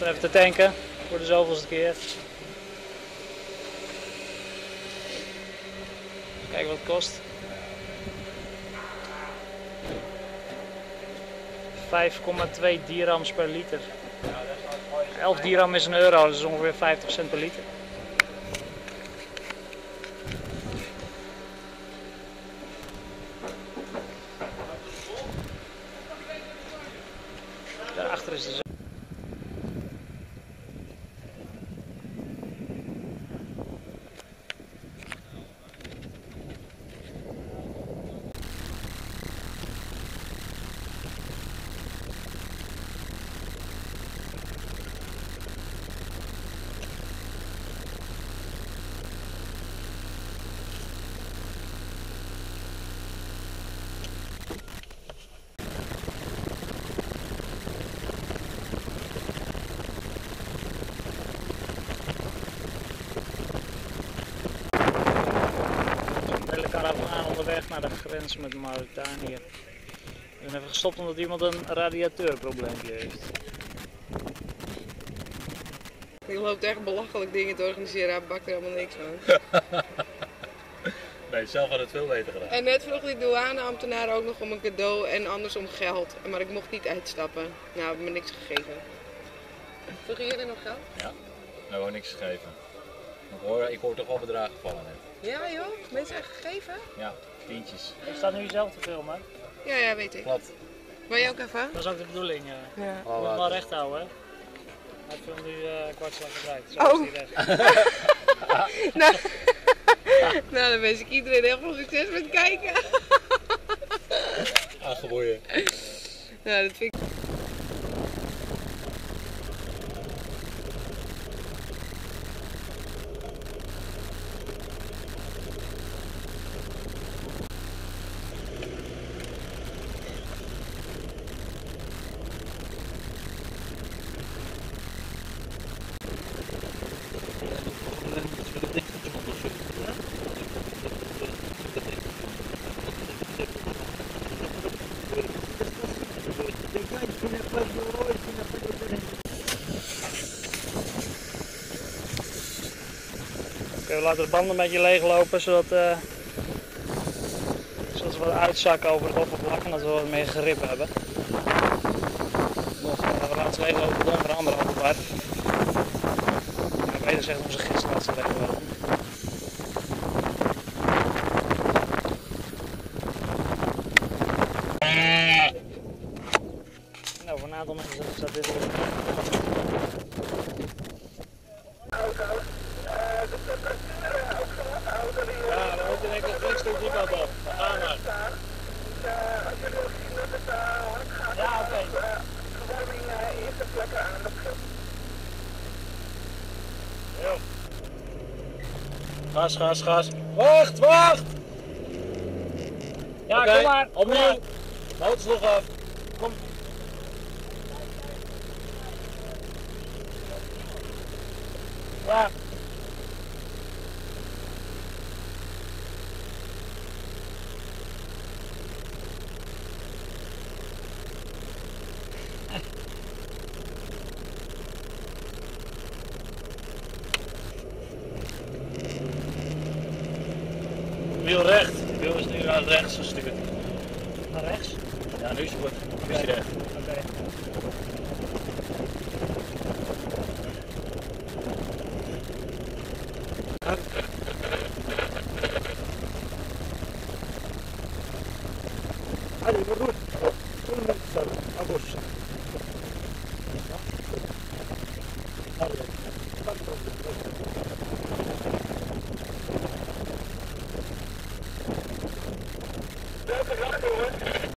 Even te tanken voor de zoveelste keer. Kijken wat het kost. 5,2 dirhams per liter. 11 dirham is een euro, dus ongeveer 50 cent per liter. Daarachter is de onderweg naar de grens met Mauritanië. We zijn even gestopt omdat iemand een radiateurprobleempje heeft. Je loopt echt belachelijk dingen te organiseren, hij bakt er helemaal niks van. Nee, zelf had het veel beter gedaan. En net vroeg die douaneambtenaar ook nog om een cadeau en anders om geld. Maar ik mocht niet uitstappen. Nou, hebben me niks gegeven. Vroegen jullie nog geld? Ja, we hebben niks gegeven. Ik hoor, ik hoor toch wel bedragen vallen net. Ja joh, mensen gegeven? Ja, tientjes. Je staat nu jezelf te filmen. Ja, ja, weet ik. Klopt. Wil je ook even? Dat is ook de bedoeling. eh. Ja. Je moet hem wel recht houden. Hè? Hij filmt nu eh kwartslag gebruikt. Zo Oh. is hij recht. nou, nou, dan wens ik iedereen heel veel succes met kijken. Aangeboeien. Nou, dat vind ik... We laten de banden een beetje leeglopen zodat, eh zodat we wat uitzakken over het oppervlak en dat we wat meer grip hebben. Nog, eh, we laten ze leeglopen een andere openbaar. Ja, beter zegt onze gids laat ze leeglopen. Nou, voor een aantal mensen staat dit erop. Ja, dan moet je denk ik een stuk die kant op. Ga maar. Ja, oké. Jo. Gas, gas, gas. Wacht, wacht! Ja, kom maar. kom Opnieuw. Motorslag af. Ja. Wiel recht. Wiel is nu naar rechts gestuurd. Naar rechts. Ja, nu is het goed.